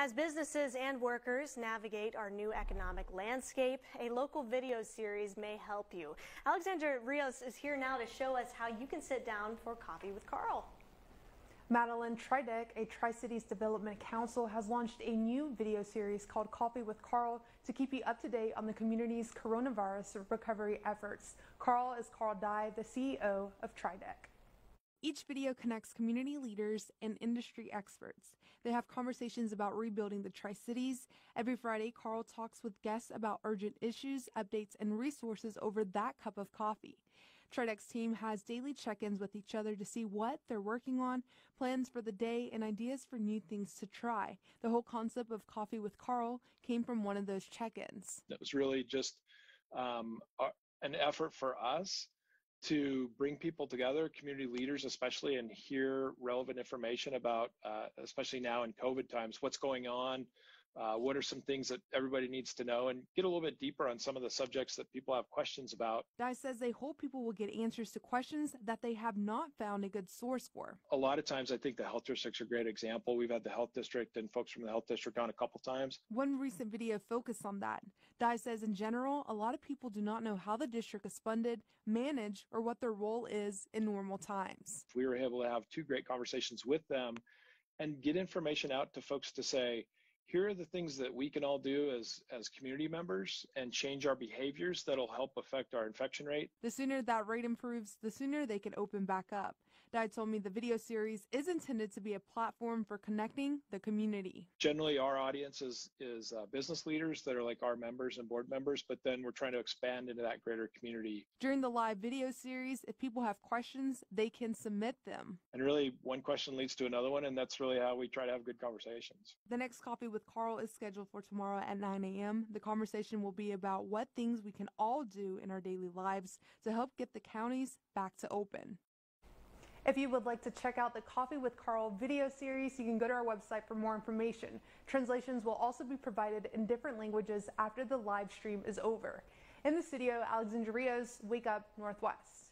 As businesses and workers navigate our new economic landscape, a local video series may help you. Alexandra Rios is here now to show us how you can sit down for coffee with Karl. Madeline Tridec, a Tri-Cities Development Council, has launched a new video series called Coffee with Karl to keep you up to date on the community's coronavirus recovery efforts. Karl is Karl Dye, the CEO of Tridec. Each video connects community leaders and industry experts. They have conversations about rebuilding the Tri Cities. Every Friday, Karl talks with guests about urgent issues, updates, and resources over that cup of coffee. Tridec's team has daily check ins with each other to see what they're working on, plans for the day, and ideas for new things to try. The whole concept of Coffee with Karl came from one of those check ins. It was really just um, an effort for us to bring people together, community leaders especially, and hear relevant information about, uh, especially now in COVID times, what's going on, uh, what are some things that everybody needs to know and get a little bit deeper on some of the subjects that people have questions about. Dye says they hope people will get answers to questions that they have not found a good source for. A lot of times, I think the health district's are a great example. We've had the health district and folks from the health district on a couple times. One recent video focused on that. Dye says in general, a lot of people do not know how the district is funded, managed, or what their role is in normal times. We were able to have two great conversations with them and get information out to folks to say, here are the things that we can all do as as community members and change our behaviors that'll help affect our infection rate. The sooner that rate improves, the sooner they can open back up. Dye told me the video series is intended to be a platform for connecting the community. Generally, our audience is, is uh, business leaders that are like our members and board members, but then we're trying to expand into that greater community. During the live video series, if people have questions, they can submit them. And really, one question leads to another one, and that's really how we try to have good conversations. The next Coffee with Karl is scheduled for tomorrow at 9 a.m. The conversation will be about what things we can all do in our daily lives to help get the counties back to open. If you would like to check out the Coffee with Karl video series, you can go to our website for more information. Translations will also be provided in different languages after the live stream is over. In the studio, Alexandra Rios, Wake Up Northwest.